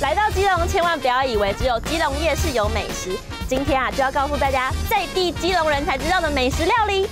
来到基隆，千万不要以为只有基隆夜市有美食。今天啊，就要告诉大家在地基隆人才知道的美食料理。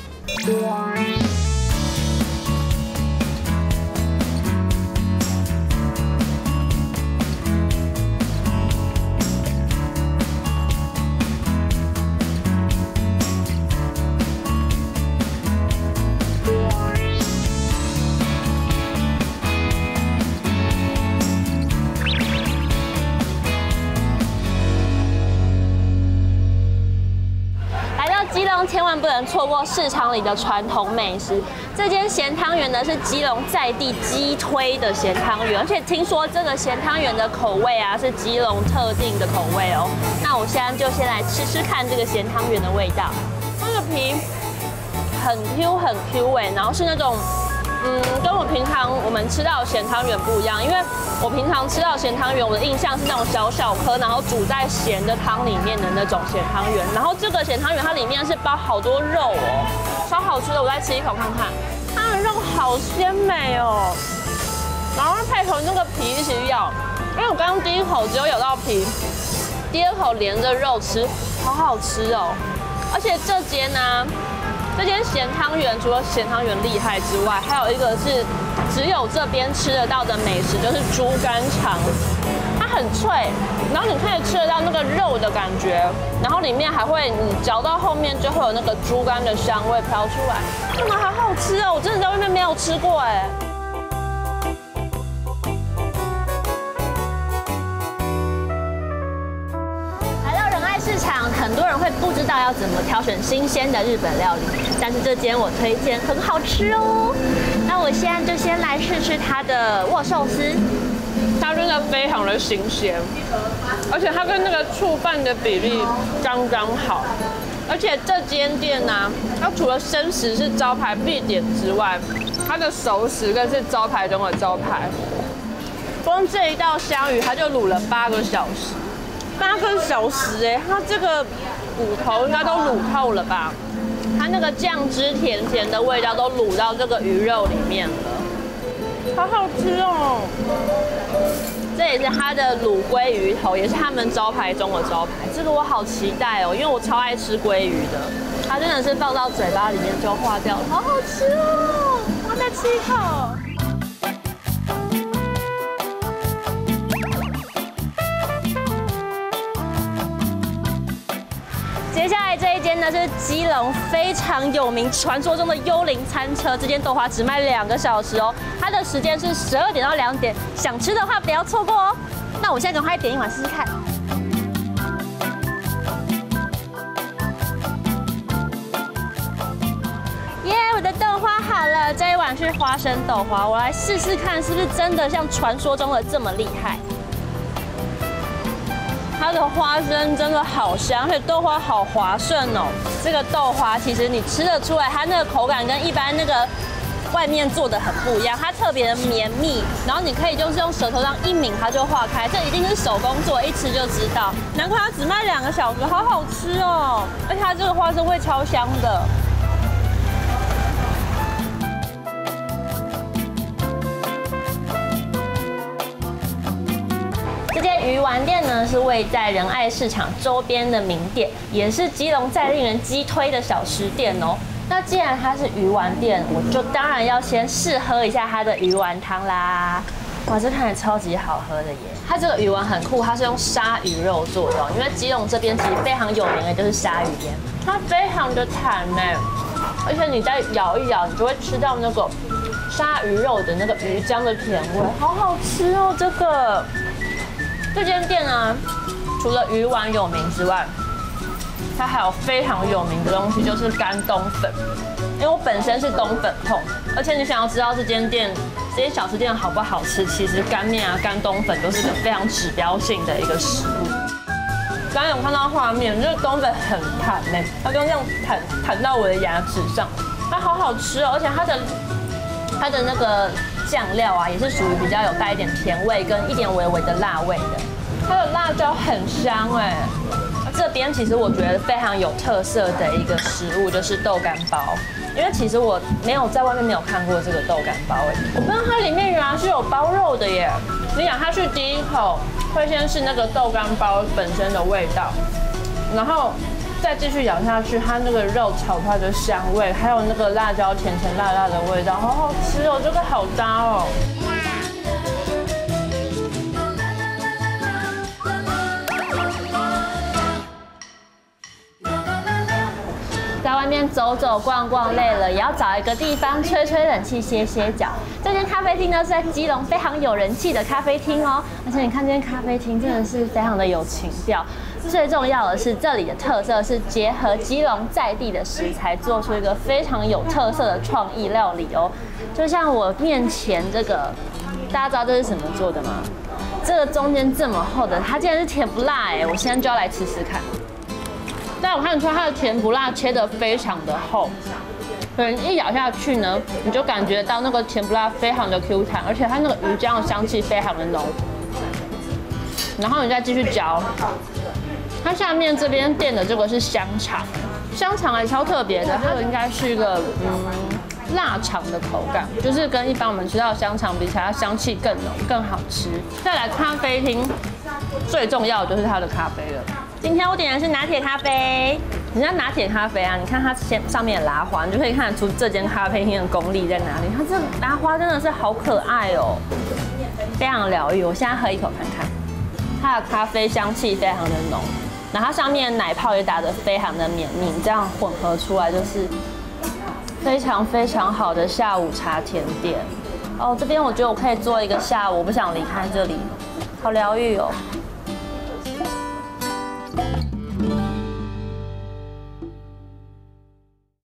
到基隆，千万不能错过市场里的传统美食。这间咸汤圆呢是基隆在地鸡推的咸汤圆，而且听说这个咸汤圆的口味啊是基隆特定的口味哦。那我现在就先来吃吃看这个咸汤圆的味道。它的皮很 Q 很 Q 哎，然后是那种嗯，跟我平常我们吃到的咸汤圆不一样，因为我平常吃到咸汤圆，我的印象是那种小小颗，然后煮在咸的汤里面的那种咸汤圆。然后这个咸汤圆它里面是包好多肉哦，超好吃的，我再吃一口看看。它的肉好鲜美哦，然后配合那个皮一起咬，因为我刚刚第一口只有咬到皮，第二口连着肉吃，好好吃哦。而且这间呢、这间咸汤圆除了咸汤圆厉害之外，还有一个是只有这边吃得到的美食，就是猪肝肠。它很脆，然后你可以吃得到那个肉的感觉，然后里面还会你嚼到后面就会有那个猪肝的香味飘出来，真的好好吃哦！我真的在外面没有吃过哎。道要怎么挑选新鲜的日本料理，但是这间我推荐很好吃哦。那我现在就先来试试它的握寿司，它真的非常的新鲜，而且它跟那个醋饭的比例刚刚好。而且这间店呢、它除了生食是招牌必点之外，它的熟食更是招牌中的招牌。光这一道香鱼，它就卤了八个小时。八个小时哎，它这个骨头应该都卤透了吧？它那个酱汁甜甜的味道都卤到这个鱼肉里面了，好好吃哦！这也是它的卤鲑鱼头，也是他们招牌中的招牌。这个我好期待哦，因为我超爱吃鲑鱼的，它真的是放到嘴巴里面就化掉了，好好吃哦！我要再吃一口。来这一间呢是基隆非常有名、传说中的幽灵餐车。这间豆花只卖两个小时哦，它的时间是十二点到两点，想吃的话不要错过哦。那我现在赶快点一碗试试看。耶我的豆花好了，这一碗是花生豆花，我来试试看是不是真的像传说中的这么厉害。它的花生真的好香，而且豆花好滑顺哦。这个豆花其实你吃得出来，它那个口感跟一般那个外面做的很不一样，它特别的绵密，然后你可以就是用舌头上一抿它就化开，这一定是手工做，一吃就知道。难怪它只卖两个小时，好好吃哦！而且它这个花生会超香的。是位在仁爱市场周边的名店，也是基隆再令人激推的小吃店哦。那既然它是鱼丸店，我就当然要先试喝一下它的鱼丸汤啦。哇，这看起来超级好喝的耶！它这个鱼丸很酷，它是用鲨鱼肉做的，因为基隆这边其实非常有名的就是鲨鱼店，它非常的弹呢，而且你再咬一咬，你就会吃到那个鲨鱼肉的那个鱼浆的甜味，好好吃哦，这个。这间店呢，除了鱼丸有名之外，它还有非常有名的东西，就是干冬粉。因为我本身是冬粉控，而且你想要知道这间店这些小吃店好不好吃，其实干面啊、干冬粉都是个非常指标性的一个食物。刚刚有看到画面，就是冬粉很弹呢，它就这样弹弹到我的牙齿上，它好好吃哦，而且它的它的那个酱料啊，也是属于比较有带一点甜味跟一点微微的辣味的。它的辣椒很香哎，而这边其实我觉得非常有特色的一个食物就是豆干包，因为其实我没有在外面没有看过这个豆干包哎，我不知道它里面原来是有包肉的耶。你咬下去第一口会先是那个豆干包本身的味道，然后再继续咬下去，它那个肉炒出来的香味，还有那个辣椒甜甜辣辣的味道，好好吃哦，这个好搭哦。在外面走走逛逛累了，也要找一个地方吹吹冷气、歇歇脚。这间咖啡厅呢是在基隆非常有人气的咖啡厅哦，而且你看这间咖啡厅真的是非常的有情调。最重要的是，这里的特色是结合基隆在地的食材，做出一个非常有特色的创意料理哦。就像我面前这个，大家知道这是什么做的吗？这个中间这么厚的，它竟然是甜不辣哎！我现在就要来吃吃看。但我看出它的甜不辣切的非常的厚，所以一咬下去呢，你就感觉到那个甜不辣非常的 Q 弹，而且它那个鱼浆的香气非常的浓。然后你再继续嚼，它下面这边垫的这个是香肠，香肠还超特别的，它应该是一个嗯腊肠的口感，就是跟一般我们吃到的香肠比起来，它香气更浓，更好吃。再来咖啡厅，最重要的就是它的咖啡了。今天我点的是拿铁咖啡，人家拿铁咖啡啊，你看它先上面的拉花，你就可以看得出这间咖啡厅的功力在哪里。它这拉花真的是好可爱哦，非常疗愈。我现在喝一口看看，它的咖啡香气非常的浓，然后上面奶泡也打得非常的绵密，这样混合出来就是非常非常好的下午茶甜点。哦，这边我觉得我可以坐一个下午，我不想离开这里，好疗愈哦。